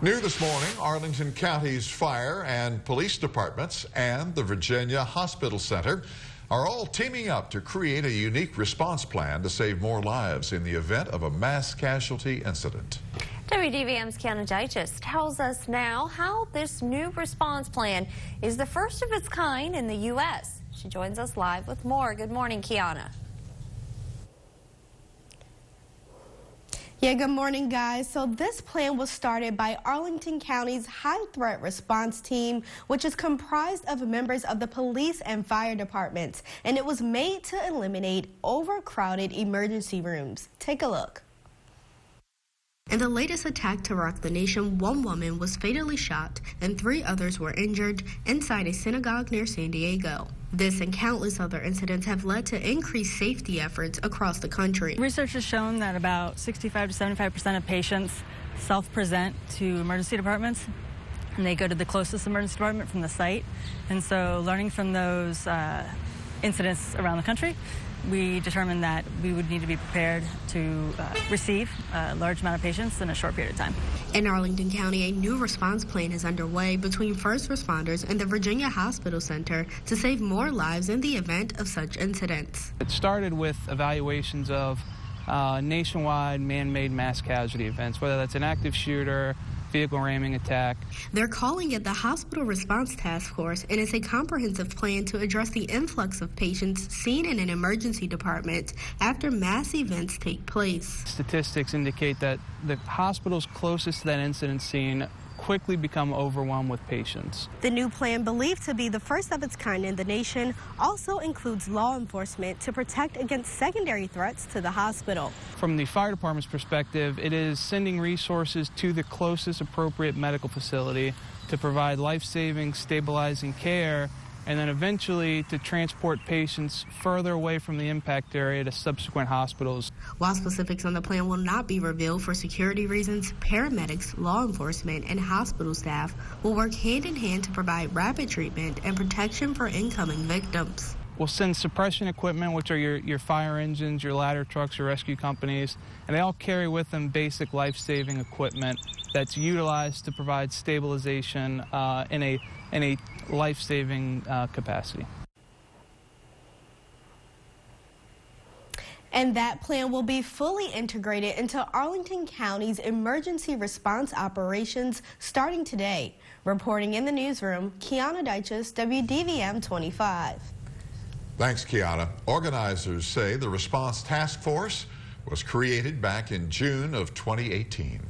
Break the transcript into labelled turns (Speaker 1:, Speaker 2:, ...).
Speaker 1: New this morning, Arlington County's fire and police departments and the Virginia Hospital Center are all teaming up to create a unique response plan to save more lives in the event of a mass casualty incident.
Speaker 2: WDVM's Kiana Dyches tells us now how this new response plan is the first of its kind in the U.S. She joins us live with more. Good morning, Kiana.
Speaker 3: Yeah, good morning, guys. So this plan was started by Arlington County's High Threat Response Team, which is comprised of members of the police and fire departments, and it was made to eliminate overcrowded emergency rooms. Take a look. In the latest attack to rock the nation, one woman was fatally shot and three others were injured inside a synagogue near San Diego. This and countless other incidents have led to increased safety efforts across the country.
Speaker 4: Research has shown that about 65 to 75 percent of patients self-present to emergency departments and they go to the closest emergency department from the site. And so learning from those uh, incidents around the country, we determined that we would need to be prepared to uh, receive a large amount of patients in a short period of time.
Speaker 3: In Arlington County, a new response plan is underway between first responders and the Virginia Hospital Center to save more lives in the event of such incidents.
Speaker 5: It started with evaluations of uh, nationwide man-made mass casualty events, whether that's an active shooter, vehicle ramming attack.
Speaker 3: They're calling it the Hospital Response Task Force, and it's a comprehensive plan to address the influx of patients seen in an emergency department after mass events take place.
Speaker 5: Statistics indicate that the hospitals closest to that incident scene quickly become overwhelmed with patients.
Speaker 3: The new plan, believed to be the first of its kind in the nation, also includes law enforcement to protect against secondary threats to the hospital.
Speaker 5: From the fire department's perspective, it is sending resources to the closest appropriate medical facility to provide life-saving, stabilizing care and then eventually to transport patients further away from the impact area to subsequent hospitals.
Speaker 3: While specifics on the plan will not be revealed for security reasons, paramedics, law enforcement, and hospital staff will work hand in hand to provide rapid treatment and protection for incoming victims.
Speaker 5: We'll send suppression equipment, which are your, your fire engines, your ladder trucks, your rescue companies, and they all carry with them basic life-saving equipment that's utilized to provide stabilization uh, in a, in a life-saving uh, capacity.
Speaker 3: And that plan will be fully integrated into Arlington County's emergency response operations starting today. Reporting in the newsroom, Kiana Dyches, WDVM 25.
Speaker 1: Thanks, Kiana. Organizers say the Response Task Force was created back in June of 2018.